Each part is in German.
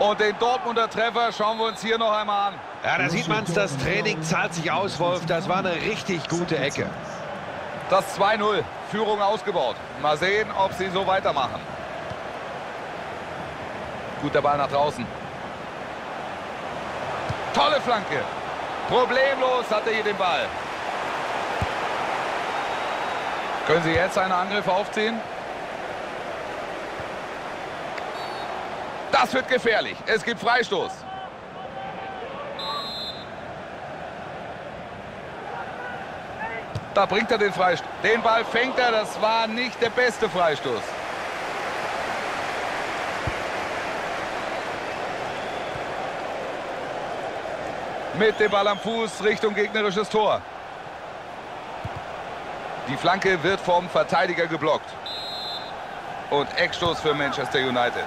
Und den Dortmunder Treffer schauen wir uns hier noch einmal an. Ja, da sieht man es, das Training zahlt sich aus, Wolf. Das war eine richtig gute Ecke. Das 2-0, Führung ausgebaut. Mal sehen, ob sie so weitermachen. Guter Ball nach draußen. Tolle Flanke. Problemlos hat er hier den Ball. Können Sie jetzt einen Angriff aufziehen? Das wird gefährlich. Es gibt Freistoß. Da bringt er den Freistoß. Den Ball fängt er. Das war nicht der beste Freistoß. Mit dem Ball am Fuß Richtung gegnerisches Tor. Die Flanke wird vom Verteidiger geblockt. Und Eckstoß für Manchester United.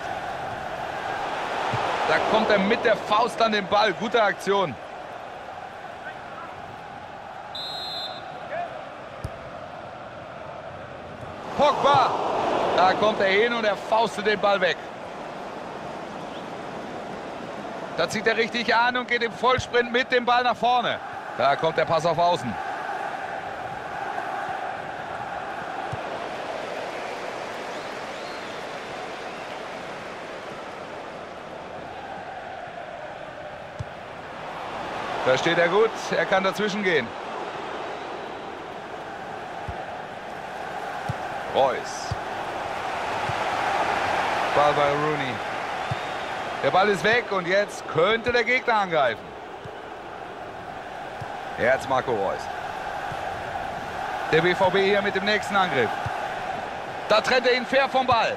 Da kommt er mit der Faust an den Ball. Gute Aktion. Pogba. Da kommt er hin und er faustet den Ball weg. Da zieht er richtig an und geht im Vollsprint mit dem Ball nach vorne. Da kommt der Pass auf Außen. Da steht er gut. Er kann dazwischen gehen. Reus. Ball bei Rooney. Der Ball ist weg und jetzt könnte der Gegner angreifen. Jetzt Marco Reus. Der BVB hier mit dem nächsten Angriff. Da trennt er ihn fair vom Ball.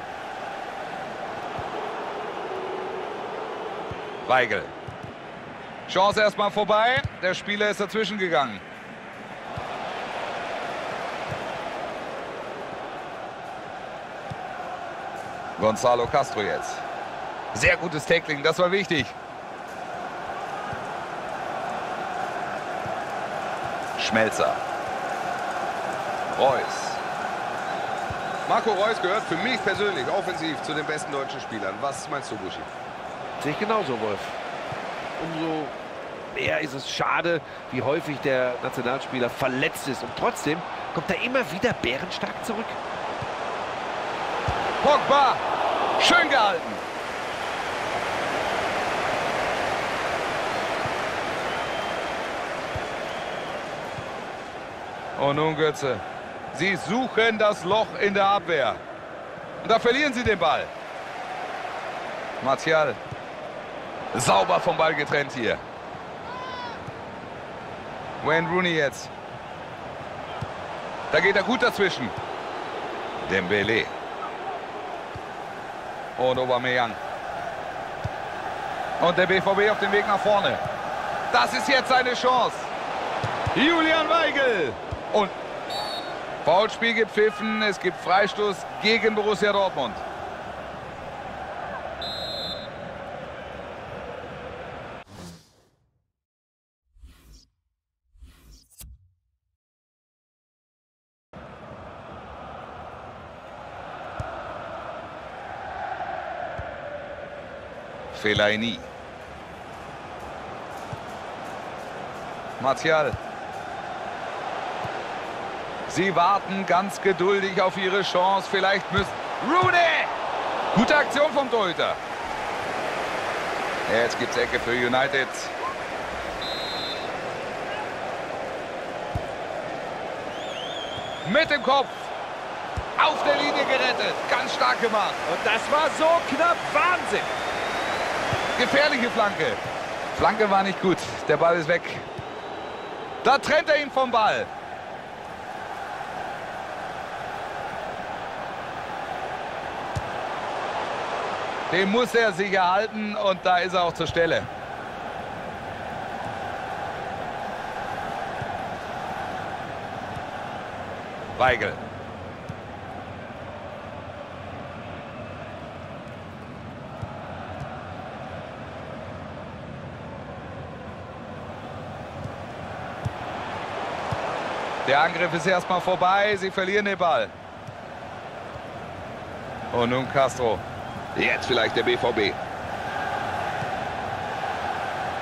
Weigel. Chance erstmal vorbei. Der Spieler ist dazwischen gegangen. Gonzalo Castro jetzt. Sehr gutes Tackling, das war wichtig. Schmelzer. Reus. Marco Reus gehört für mich persönlich offensiv zu den besten deutschen Spielern. Was meinst du, Buschi? Sehe ich genauso, Wolf. Umso mehr ist es schade, wie häufig der Nationalspieler verletzt ist. Und trotzdem kommt er immer wieder bärenstark zurück. Pogba. Schön gehalten. Und nun Götze. Sie suchen das Loch in der Abwehr. Und da verlieren sie den Ball. Martial. Sauber vom Ball getrennt hier. Wayne Rooney jetzt. Da geht er gut dazwischen. Dembele. Und Aubameyang. Und der BVB auf dem Weg nach vorne. Das ist jetzt seine Chance. Julian Weigel. Und Foulspiel gepfiffen. Es gibt Freistoß gegen Borussia Dortmund. Fellaini. Martial. Sie warten ganz geduldig auf ihre Chance. Vielleicht müssen... Rooney! Gute Aktion vom Torhüter. Jetzt gibt es Ecke für United. Mit dem Kopf. Auf der Linie gerettet. Ganz stark gemacht. Und das war so knapp. Wahnsinn. Gefährliche Flanke. Flanke war nicht gut. Der Ball ist weg. Da trennt er ihn vom Ball. Den muss er sich erhalten und da ist er auch zur Stelle. Weigel. Der Angriff ist erstmal vorbei. Sie verlieren den Ball. Und nun Castro. Jetzt vielleicht der BVB.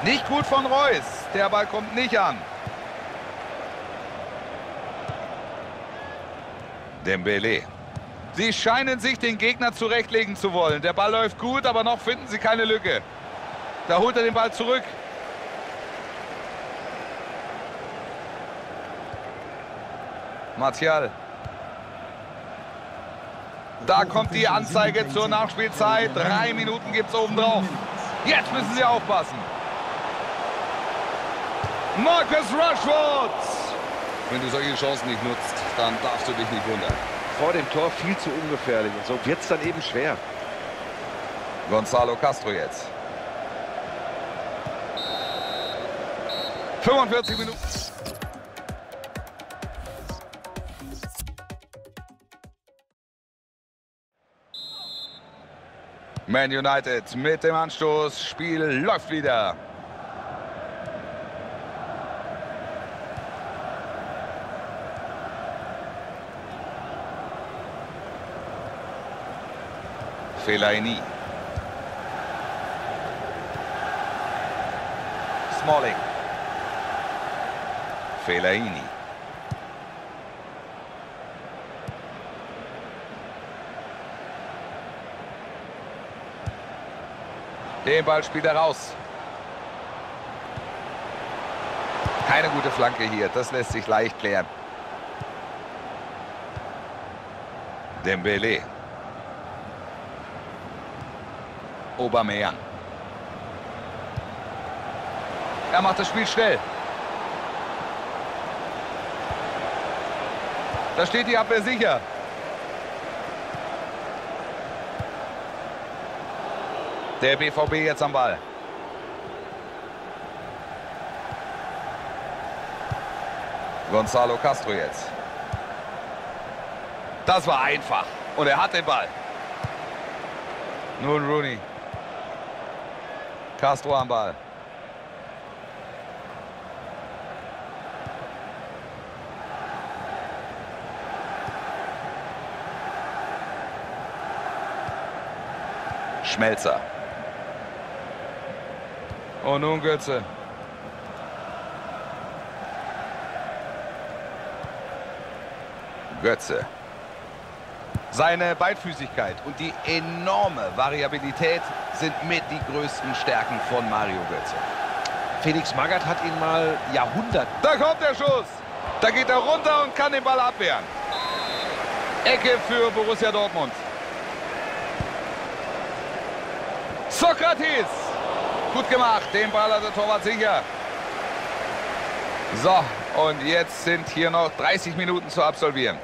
Nicht gut von Reus. Der Ball kommt nicht an. Dembele. Sie scheinen sich den Gegner zurechtlegen zu wollen. Der Ball läuft gut, aber noch finden sie keine Lücke. Da holt er den Ball zurück. Martial. Da kommt die Anzeige zur Nachspielzeit. Drei Minuten gibt es obendrauf. Jetzt müssen sie aufpassen. Marcus Rashford. Wenn du solche Chancen nicht nutzt, dann darfst du dich nicht wundern. Vor dem Tor viel zu ungefährlich. Und so wird es dann eben schwer. Gonzalo Castro jetzt. 45 Minuten. Man United mit dem Anstoß. Spiel läuft wieder. Fellaini. Smalling. Fellaini. Den Ball spielt er raus. Keine gute Flanke hier. Das lässt sich leicht klären. Dembele. Aubameyang. Er macht das Spiel schnell. Da steht die Abwehr sicher. Der BVB jetzt am Ball. Gonzalo Castro jetzt. Das war einfach. Und er hat den Ball. Nun Rooney. Castro am Ball. Schmelzer. Und nun Götze. Götze. Seine Beidfüßigkeit und die enorme Variabilität sind mit die größten Stärken von Mario Götze. Felix Magath hat ihn mal Jahrhundert. Da kommt der Schuss. Da geht er runter und kann den Ball abwehren. Ecke für Borussia Dortmund. Sokrates. Gut gemacht. Den Ball hat der Torwart sicher. So, und jetzt sind hier noch 30 Minuten zu absolvieren.